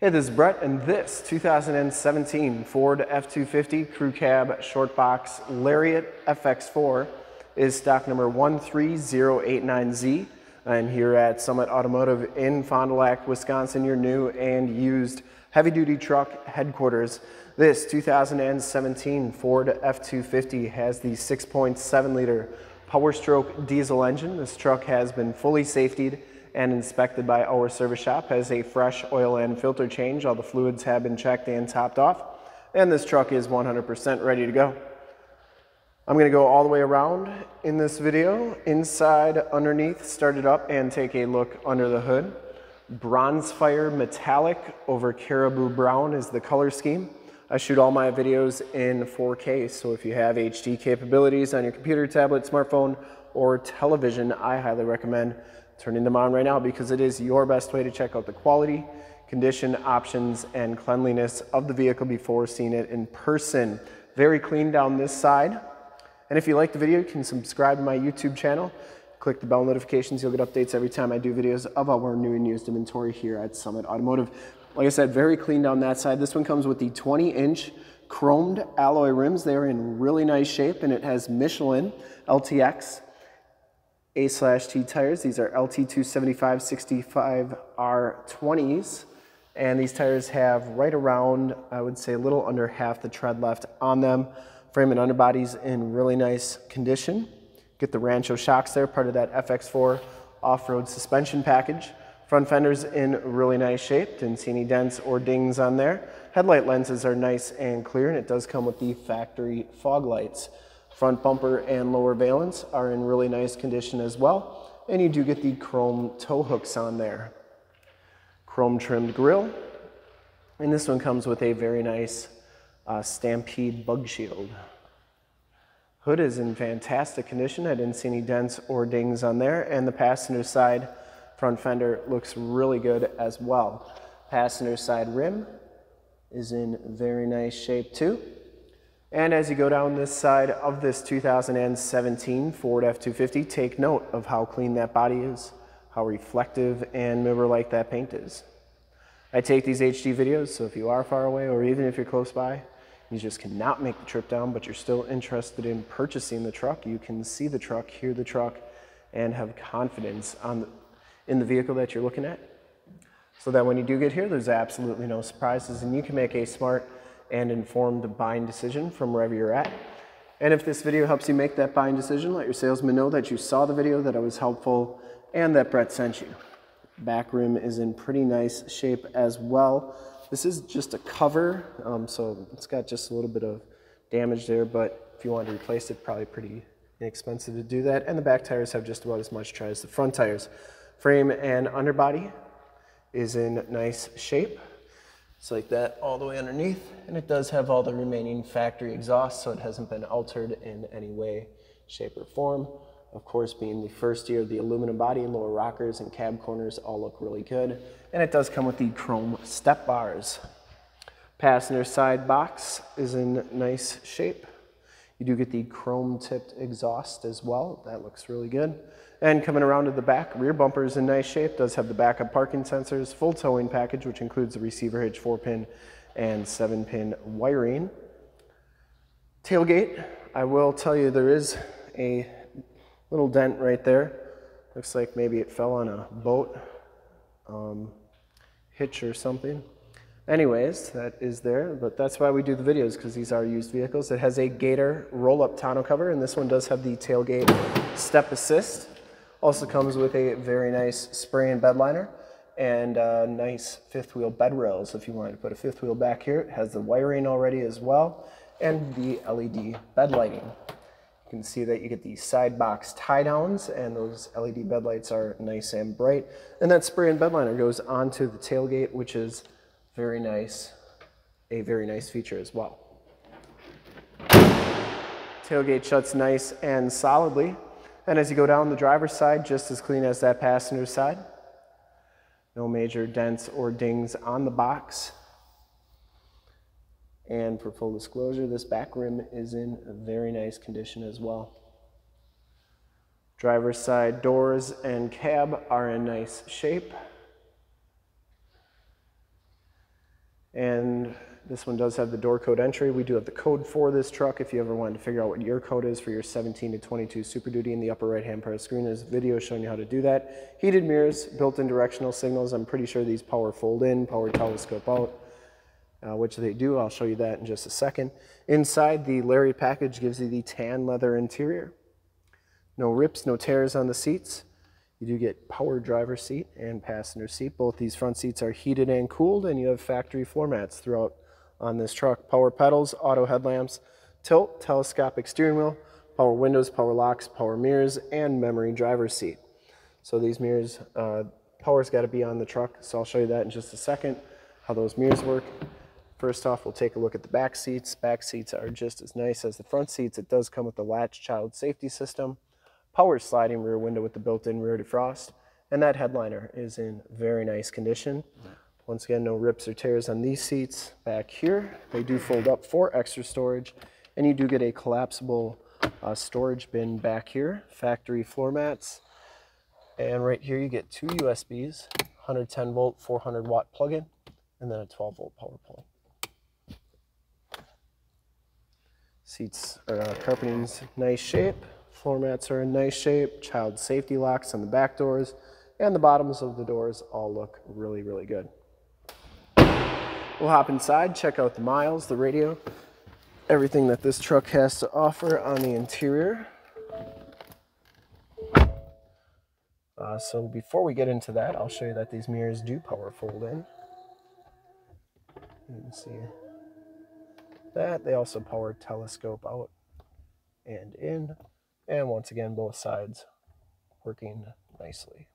Hey, this is Brett, and this 2017 Ford F-250 Crew Cab Short Box Lariat FX4 is stock number 13089Z. I'm here at Summit Automotive in Fond du Lac, Wisconsin, your new and used heavy-duty truck headquarters. This 2017 Ford F-250 has the 6.7 liter Power Stroke diesel engine. This truck has been fully safetied and inspected by our service shop, has a fresh oil and filter change. All the fluids have been checked and topped off, and this truck is 100% ready to go. I'm gonna go all the way around in this video, inside, underneath, start it up and take a look under the hood. Bronze Fire Metallic over Caribou Brown is the color scheme. I shoot all my videos in 4K, so if you have HD capabilities on your computer, tablet, smartphone, or television, I highly recommend turning them on right now because it is your best way to check out the quality, condition, options, and cleanliness of the vehicle before seeing it in person. Very clean down this side. And if you like the video, you can subscribe to my YouTube channel. Click the bell notifications. You'll get updates every time I do videos of our new and used inventory here at Summit Automotive. Like I said, very clean down that side. This one comes with the 20 inch chromed alloy rims. They are in really nice shape and it has Michelin LTX A slash T tires. These are LT 275 65 R20s. And these tires have right around, I would say a little under half the tread left on them. Frame and underbody's in really nice condition. Get the Rancho shocks there, part of that FX4 off-road suspension package. Front fender's in really nice shape. Didn't see any dents or dings on there. Headlight lenses are nice and clear, and it does come with the factory fog lights. Front bumper and lower valence are in really nice condition as well. And you do get the chrome tow hooks on there. Chrome trimmed grille. And this one comes with a very nice uh, Stampede bug shield. Hood is in fantastic condition. I didn't see any dents or dings on there. And the passenger side Front fender looks really good as well. Passenger side rim is in very nice shape too. And as you go down this side of this 2017 Ford F-250, take note of how clean that body is, how reflective and mirror-like that paint is. I take these HD videos, so if you are far away or even if you're close by, you just cannot make the trip down, but you're still interested in purchasing the truck, you can see the truck, hear the truck, and have confidence on in the vehicle that you're looking at so that when you do get here, there's absolutely no surprises and you can make a smart and informed the buying decision from wherever you're at. And if this video helps you make that buying decision, let your salesman know that you saw the video, that it was helpful, and that Brett sent you. Back rim is in pretty nice shape as well. This is just a cover, um, so it's got just a little bit of damage there, but if you wanted to replace it, probably pretty inexpensive to do that. And the back tires have just about as much tread as the front tires. Frame and underbody is in nice shape. It's like that all the way underneath, and it does have all the remaining factory exhaust, so it hasn't been altered in any way, shape, or form. Of course, being the first year, the aluminum body and lower rockers and cab corners all look really good. And it does come with the chrome step bars. Passenger side box is in nice shape. You do get the chrome tipped exhaust as well. That looks really good. And coming around to the back, rear bumper is in nice shape, does have the backup parking sensors, full towing package, which includes the receiver hitch, four pin and seven pin wiring. Tailgate, I will tell you there is a little dent right there. Looks like maybe it fell on a boat um, hitch or something. Anyways, that is there, but that's why we do the videos, because these are used vehicles. It has a Gator roll-up tonneau cover, and this one does have the tailgate step assist. Also comes with a very nice spray and bed liner and a nice fifth wheel bed rails if you wanted to put a fifth wheel back here. It has the wiring already as well and the LED bed lighting. You can see that you get the side box tie downs and those LED bed lights are nice and bright. And that spray and bed liner goes onto the tailgate, which is very nice, a very nice feature as well. Tailgate shuts nice and solidly. And as you go down the driver's side, just as clean as that passenger side. No major dents or dings on the box. And for full disclosure, this back rim is in very nice condition as well. Driver's side doors and cab are in nice shape. And this one does have the door code entry. We do have the code for this truck. If you ever wanted to figure out what your code is for your 17 to 22 Super Duty in the upper right hand part of the screen, there's a video showing you how to do that. Heated mirrors, built-in directional signals. I'm pretty sure these power fold in, power telescope out, uh, which they do. I'll show you that in just a second. Inside, the Lariat package gives you the tan leather interior. No rips, no tears on the seats. You do get power driver seat and passenger seat. Both these front seats are heated and cooled, and you have factory floor mats throughout on this truck. Power pedals, auto headlamps, tilt, telescopic steering wheel, power windows, power locks, power mirrors, and memory driver seat. So these mirrors, uh, power's got to be on the truck, so I'll show you that in just a second, how those mirrors work. First off, we'll take a look at the back seats. Back seats are just as nice as the front seats. It does come with the latch child safety system, power sliding rear window with the built-in rear defrost, and that headliner is in very nice condition. Once again, no rips or tears on these seats. Back here, they do fold up for extra storage, and you do get a collapsible uh, storage bin back here, factory floor mats. And right here you get two USBs, 110 volt, 400 watt plug-in, and then a 12 volt power plug. Seats, uh, carpeting's nice shape, floor mats are in nice shape, child safety locks on the back doors, and the bottoms of the doors all look really, really good. We'll hop inside, check out the miles, the radio, everything that this truck has to offer on the interior. Uh, so before we get into that, I'll show you that these mirrors do power fold in. You can see that. They also power telescope out and in. And once again, both sides working nicely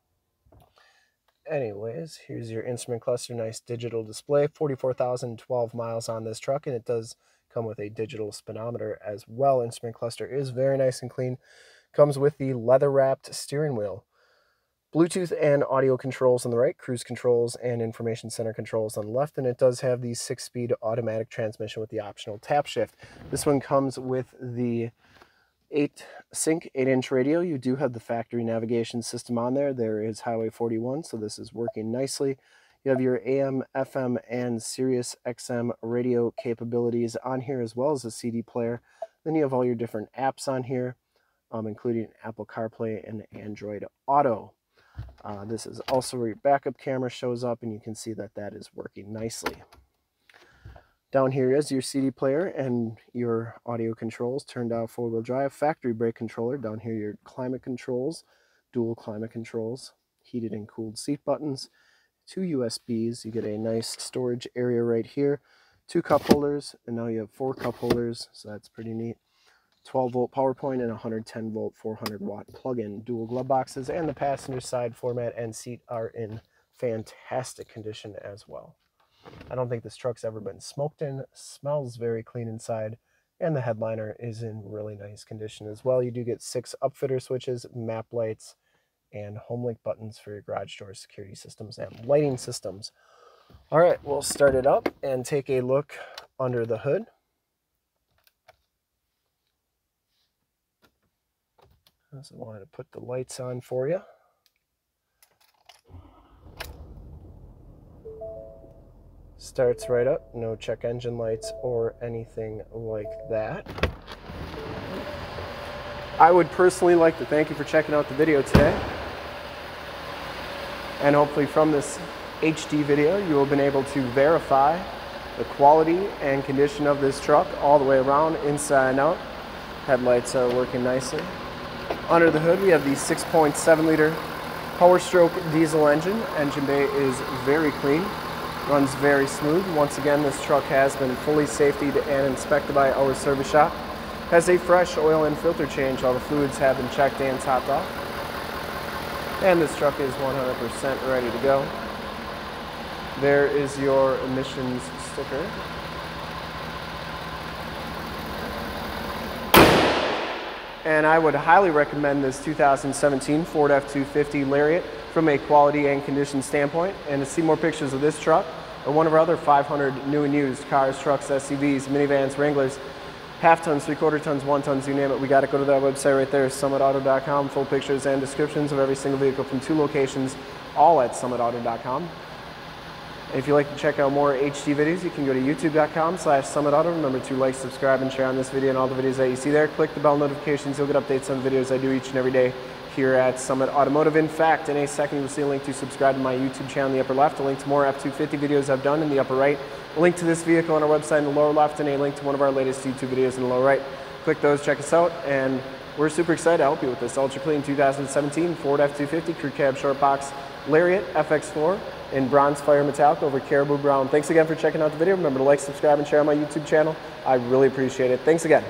anyways, here's your instrument cluster, nice digital display, 44,012 miles on this truck, and it does come with a digital speedometer as well. Instrument cluster is very nice and clean. Comes with the leather wrapped steering wheel. Bluetooth and audio controls on the right, cruise controls and information center controls on the left, and it does have the six speed automatic transmission with the optional tap shift. This one comes with the 8 sync 8 inch radio you do have the factory navigation system on there. There is highway 41 so this is working nicely. You have your am fm and sirius xm radio capabilities on here as well as a cd player. Then you have all your different apps on here um, including apple carplay and android auto. Uh, this is also where your backup camera shows up and you can see that that is working nicely down here is your CD player and your audio controls, turn dial four-wheel drive, factory brake controller. Down here your climate controls, dual climate controls, heated and cooled seat buttons, two USBs. You get a nice storage area right here, two cup holders, and now you have four cup holders, so that's pretty neat. 12 volt power point and 110 volt 400 watt plug-in dual glove boxes and the passenger side floor mat and seat are in fantastic condition as well. I don't think this truck's ever been smoked in. Smells very clean inside. And the headliner is in really nice condition as well. You do get six upfitter switches, map lights, and HomeLink buttons for your garage door security systems and lighting systems. All right, we'll start it up and take a look under the hood. I wanted to put the lights on for you. Starts right up, no check engine lights or anything like that. I would personally like to thank you for checking out the video today. And hopefully from this HD video, you have been able to verify the quality and condition of this truck all the way around, inside and out. Headlights are working nicely. Under the hood, we have the 6.7 liter Power Stroke diesel engine. Engine bay is very clean runs very smooth. Once again, this truck has been fully safetied and inspected by our service shop. Has a fresh oil and filter change. All the fluids have been checked and topped off. And this truck is 100% ready to go. There is your emissions sticker. And I would highly recommend this 2017 Ford F-250 Lariat from a quality and condition standpoint. And to see more pictures of this truck, or one of our other 500 new and used cars, trucks, SUVs, minivans, Wranglers, half tons, three quarter tons, one tons, you name it. We got to go to that website right there, summitauto.com. Full pictures and descriptions of every single vehicle from two locations, all at summitauto.com. And if you'd like to check out more HD videos, you can go to youtube.com slash summitauto. Remember to like, subscribe, and share on this video and all the videos that you see there. Click the bell notifications. You'll get updates on videos I do each and every day here at Summit Automotive. In fact, in a second, you'll see a link to subscribe to my YouTube channel in the upper left, a link to more F-250 videos I've done in the upper right, a link to this vehicle on our website in the lower left, and a link to one of our latest YouTube videos in the lower right. Click those, check us out, and we're super excited to help you with this Ultra Clean 2017 Ford F-250 Crew Cab Short Box Lariat FX4 in bronze fire metallic over caribou brown. Thanks again for checking out the video. Remember to like, subscribe, and share on my YouTube channel. I really appreciate it. Thanks again.